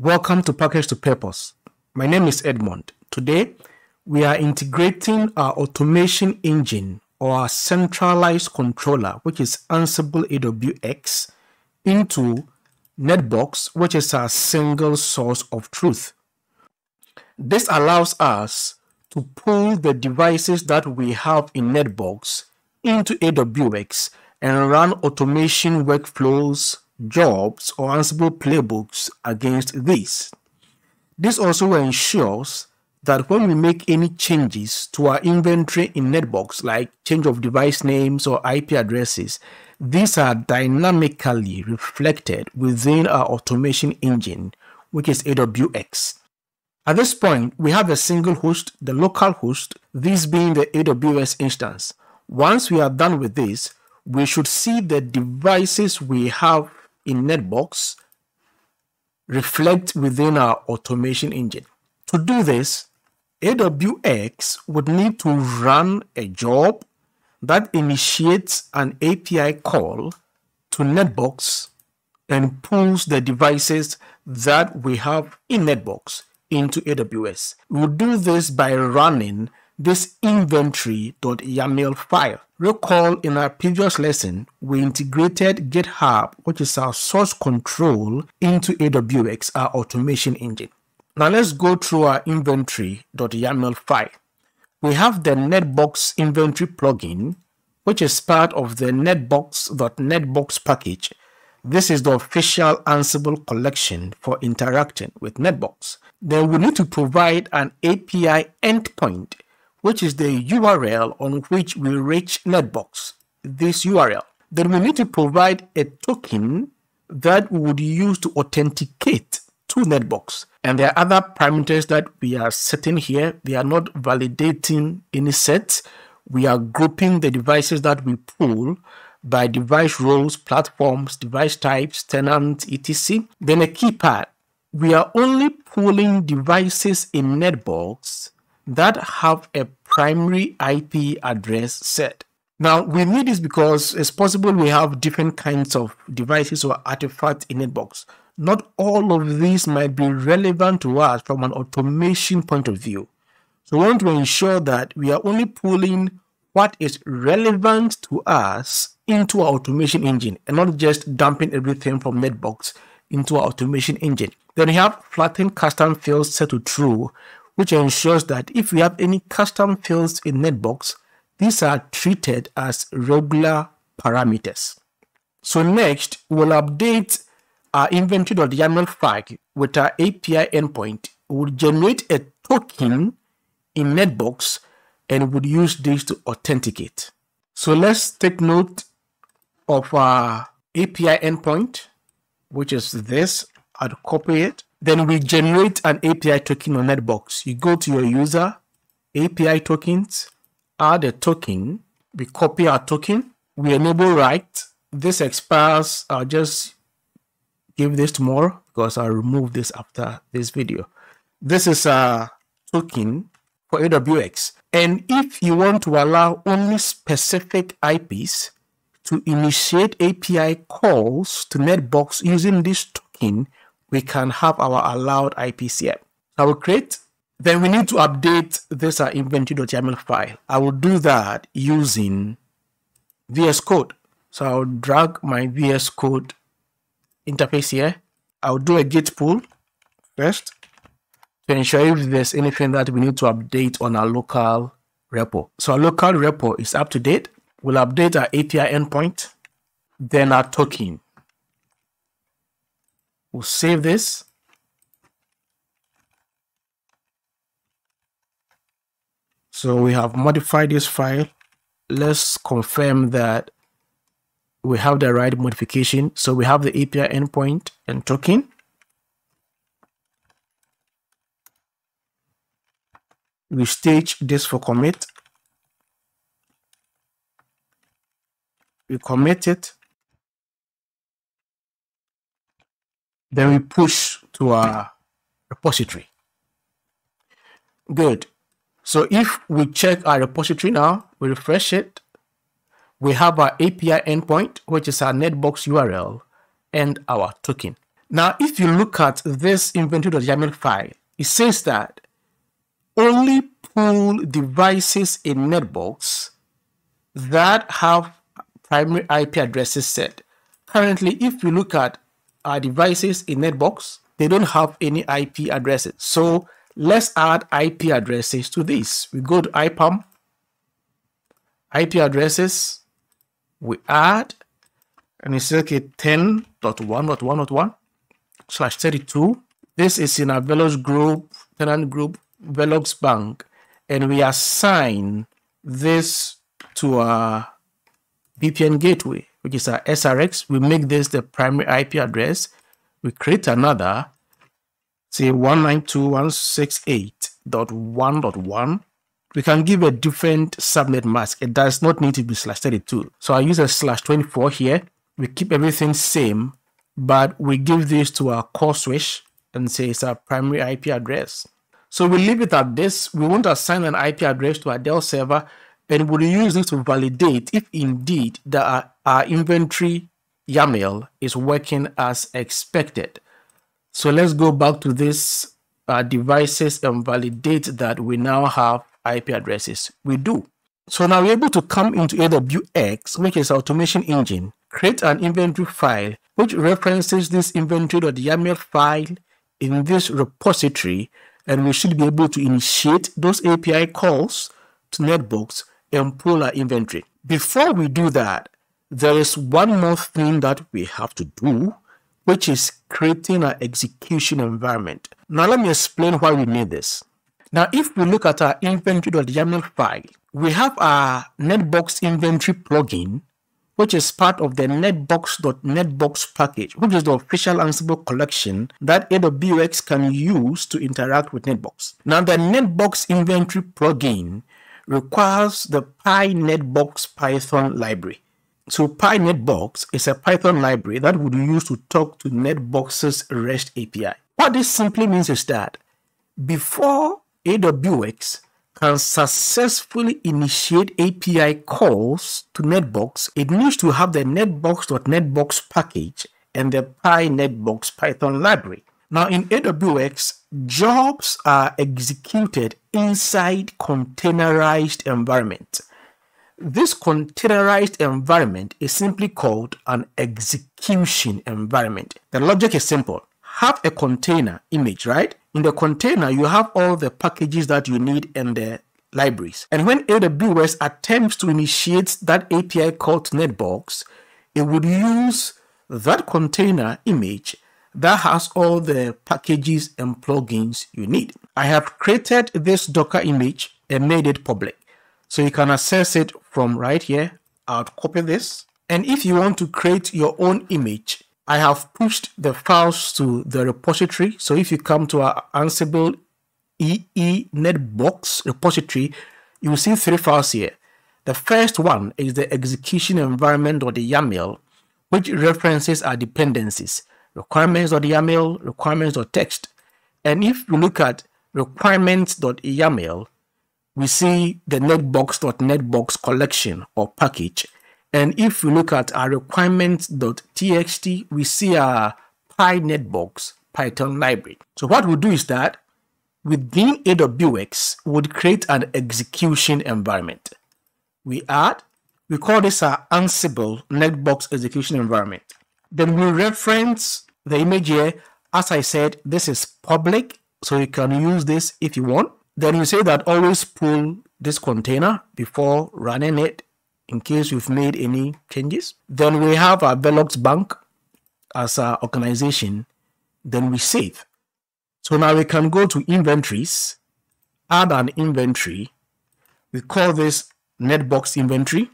Welcome to Packets to Purpose. My name is Edmond. Today, we are integrating our automation engine or our centralized controller, which is Ansible AWX, into Netbox, which is our single source of truth. This allows us to pull the devices that we have in Netbox into AWX and run automation workflows jobs or Ansible playbooks against this. This also ensures that when we make any changes to our inventory in Netbox, like change of device names or IP addresses, these are dynamically reflected within our automation engine, which is AWX. At this point, we have a single host, the local host, this being the AWX instance. Once we are done with this, we should see the devices we have in Netbox reflect within our automation engine. To do this, AWX would need to run a job that initiates an API call to Netbox and pulls the devices that we have in Netbox into AWX. We'll do this by running this inventory.yaml file. Recall in our previous lesson, we integrated GitHub, which is our source control, into AWX, our automation engine. Now let's go through our inventory.yaml file. We have the Netbox inventory plugin, which is part of the netbox.netbox package. This is the official Ansible collection for interacting with Netbox. Then we need to provide an API endpoint which is the URL on which we reach Netbox, this URL. Then we need to provide a token that we would use to authenticate to Netbox. And there are other parameters that we are setting here. They are not validating any set. We are grouping the devices that we pull by device roles, platforms, device types, tenant, etc. Then a key part. We are only pulling devices in Netbox that have a primary IP address set. Now, we need this because it's possible we have different kinds of devices or artifacts in Netbox. Not all of these might be relevant to us from an automation point of view. So we want to ensure that we are only pulling what is relevant to us into our automation engine and not just dumping everything from Netbox into our automation engine. Then we have flattened custom fields set to true, which ensures that if we have any custom fields in Netbox, these are treated as regular parameters. So next, we'll update our inventory.yaml file with our API endpoint. We'll generate a token in Netbox and we'll use this to authenticate. So let's take note of our API endpoint, which is this. I'll copy it then we generate an API token on Netbox. You go to your user, API tokens, add a token, we copy our token, we enable write. This expires, I'll just give this tomorrow because I'll remove this after this video. This is a token for AWX. And if you want to allow only specific IPs to initiate API calls to Netbox using this token, we can have our allowed here. I will create, then we need to update this uh, inventory.yaml file. I will do that using VS Code. So I'll drag my VS Code interface here. I'll do a git pull first to ensure if there's anything that we need to update on our local repo. So our local repo is up to date. We'll update our API endpoint, then our token. We'll save this. So we have modified this file. Let's confirm that we have the right modification. So we have the API endpoint and token. We stage this for commit. We commit it. Then we push to our repository. Good. So if we check our repository now, we refresh it, we have our API endpoint, which is our netbox URL, and our token. Now, if you look at this inventory.yaml file, it says that only pull devices in netbox that have primary IP addresses set. Currently, if you look at our devices in netbox, they don't have any IP addresses. So let's add IP addresses to this. We go to IPAM, IP addresses, we add, and it's okay 10.1.1.1 slash 32. This is in our Velox group, tenant group, Velox Bank, and we assign this to our VPN gateway, which is our SRX. We make this the primary IP address. We create another, say 192.168.1.1. We can give a different subnet mask. It does not need to be slash 32. So I use a slash 24 here. We keep everything same, but we give this to our core switch and say it's our primary IP address. So we leave it at this. We want to assign an IP address to our Dell server and we'll use this to validate if indeed there uh, our inventory YAML is working as expected. So let's go back to this uh, devices and validate that we now have IP addresses. We do. So now we're able to come into AWX, which is automation engine, create an inventory file which references this inventory.yaml file in this repository, and we should be able to initiate those API calls to Netbox and pull our inventory. Before we do that, there is one more thing that we have to do, which is creating an execution environment. Now let me explain why we need this. Now, if we look at our inventory.yaml file, we have our netbox inventory plugin, which is part of the netbox.netbox package, which is the official Ansible collection that AWX can use to interact with netbox. Now, the netbox inventory plugin requires the PyNetbox Python library. So PyNetbox is a Python library that would use to talk to Netbox's REST API. What this simply means is that before AWX can successfully initiate API calls to Netbox, it needs to have the netbox.netbox package and the PyNetbox Python library. Now in AWX, jobs are executed inside containerized environment. This containerized environment is simply called an execution environment. The logic is simple. Have a container image, right? In the container, you have all the packages that you need and the libraries. And when AWX attempts to initiate that API call to Netbox, it would use that container image that has all the packages and plugins you need. I have created this Docker image and made it public. So you can access it from right here. I'll copy this. And if you want to create your own image, I have pushed the files to the repository. So if you come to our Ansible EE Netbox repository, you will see three files here. The first one is the execution environment or the YAML, which references our dependencies requirements.yaml, requirements.text. And if you look at requirements.yaml, we see the netbox.netbox collection or package. And if we look at our requirements.txt, we see our PyNetbox Python library. So what we do is that within AWX, we would create an execution environment. We add, we call this our Ansible Netbox execution environment. Then we reference the image here, as I said, this is public, so you can use this if you want. Then you say that always pull this container before running it in case you've made any changes. Then we have our Velox Bank as our organization. Then we save. So now we can go to inventories, add an inventory. We call this Netbox inventory.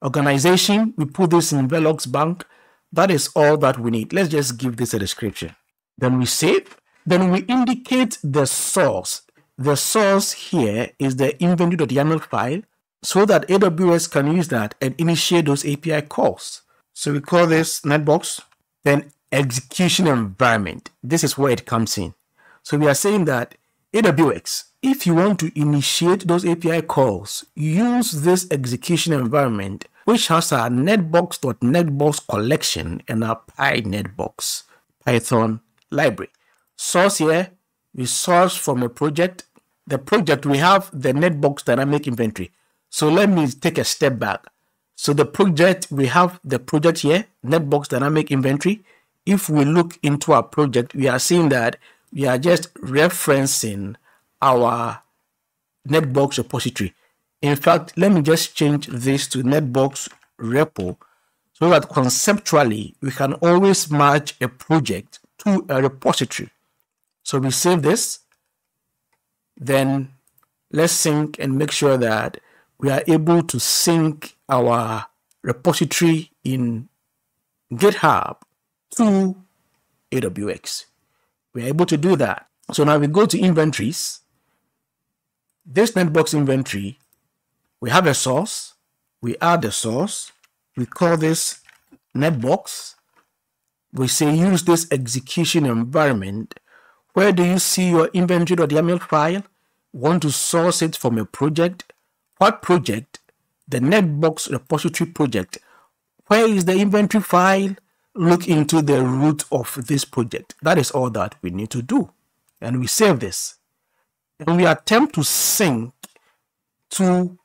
Organization, we put this in Velox Bank. That is all that we need. Let's just give this a description. Then we save. Then we indicate the source. The source here is the inventory.yaml file so that AWX can use that and initiate those API calls. So we call this netbox, then execution environment. This is where it comes in. So we are saying that AWX, if you want to initiate those API calls, use this execution environment which has our netbox.netbox collection and our PyNetbox Python library. Source here, we source from a project. The project, we have the Netbox dynamic inventory. So let me take a step back. So the project, we have the project here, Netbox dynamic inventory. If we look into our project, we are seeing that we are just referencing our Netbox repository. In fact, let me just change this to Netbox repo so that conceptually we can always match a project to a repository. So we save this, then let's sync and make sure that we are able to sync our repository in GitHub to AWX. We're able to do that. So now we go to inventories. This netbox inventory, we have a source, we add the source, we call this netbox. We say use this execution environment. Where do you see your inventory.yaml file? Want to source it from a project? What project? The netbox repository project. Where is the inventory file? Look into the root of this project. That is all that we need to do. And we save this. And we attempt to sync to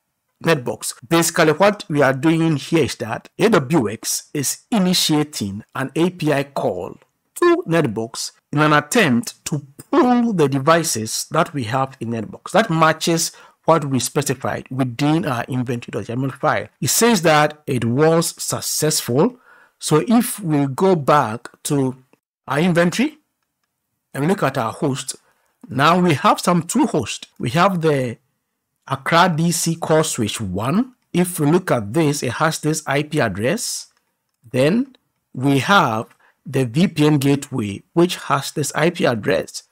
Netbox. Basically, what we are doing here is that AWX is initiating an API call to Netbox in an attempt to pull the devices that we have in Netbox. That matches what we specified within our inventory.yaml file. It says that it was successful. So if we go back to our inventory and we look at our host, now we have some two hosts. We have the Accra DC core switch 1. If we look at this, it has this IP address. Then we have the VPN gateway, which has this IP address.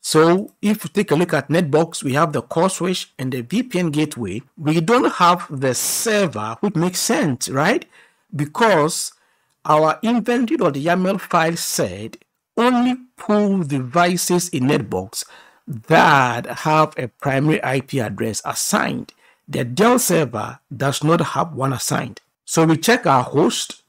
So if you take a look at Netbox, we have the core switch and the VPN gateway. We don't have the server, which makes sense, right? Because our inventory.yaml file said only pull devices in Netbox that have a primary IP address assigned. The Dell server does not have one assigned. So we check our host,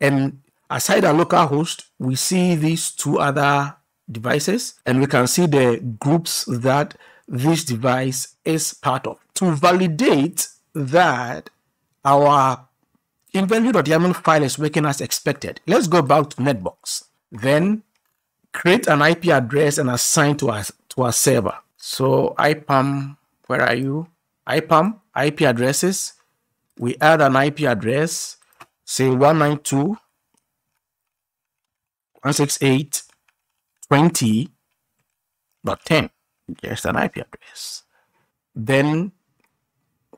and aside our local host, we see these two other devices, and we can see the groups that this device is part of. To validate that our inventory.yaml file is working as expected, let's go back to Netbox. Then create an IP address and assign to our, to our server. So IPAM, where are you? IPAM, IP addresses. We add an IP address, say 192 168 20.10. Just an IP address. Then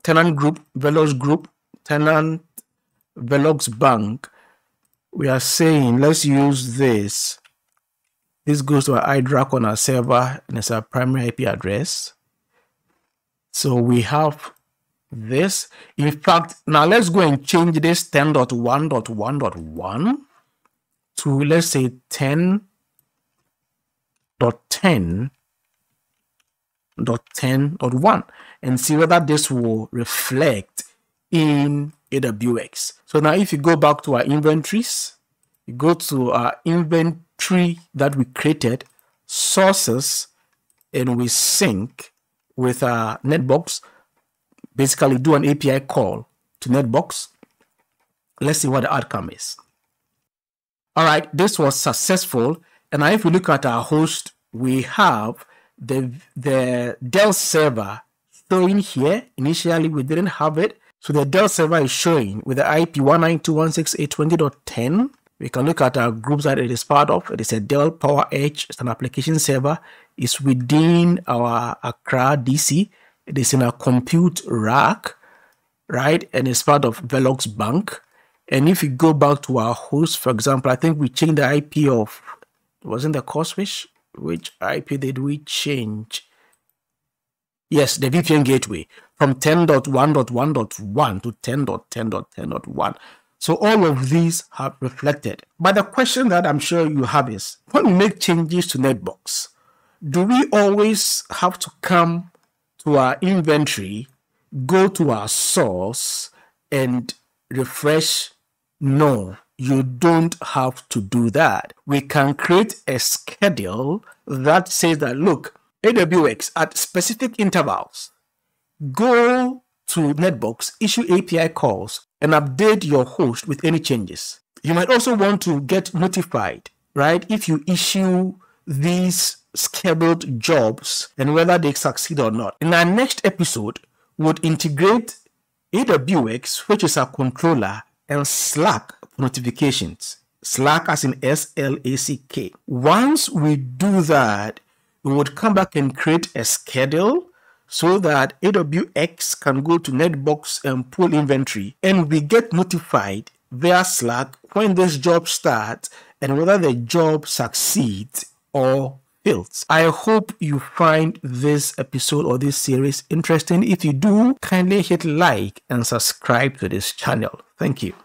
tenant group, Velox group, tenant Velox bank. We are saying let's use this this goes to our iDRAC on our server and it's our primary IP address. So we have this. In fact, now let's go and change this 10.1.1.1 to let's say 10.10.10.1 and see whether this will reflect in AWX. So now if you go back to our inventories, you go to our inventory that we created, sources, and we sync with our Netbox, basically do an API call to Netbox. Let's see what the outcome is. All right, this was successful. And now if we look at our host, we have the, the Dell server showing here. Initially, we didn't have it. So the Dell server is showing with the IP 192.168.20.10 we can look at our groups that it is part of. It is a Dell Power Edge. It's an application server. It's within our Accra DC. It is in a compute rack, right? And it's part of Velox Bank. And if you go back to our host, for example, I think we changed the IP of, wasn't the switch? Which IP did we change? Yes, the VPN gateway from 10.1.1.1 to 10.10.10.1. So all of these have reflected. But the question that I'm sure you have is, when we make changes to Netbox, do we always have to come to our inventory, go to our source, and refresh? No. you don't have to do that. We can create a schedule that says that, look, AWX at specific intervals, go to Netbox, issue API calls, and update your host with any changes. You might also want to get notified, right? If you issue these scheduled jobs and whether they succeed or not. In our next episode, we'll integrate AWX, which is our controller, and Slack notifications. Slack as in S L A C K. Once we do that, we would come back and create a schedule so that AWX can go to Netbox and pull inventory and we get notified via Slack when this job starts and whether the job succeeds or I hope you find this episode or this series interesting. If you do, kindly hit like and subscribe to this channel. Thank you.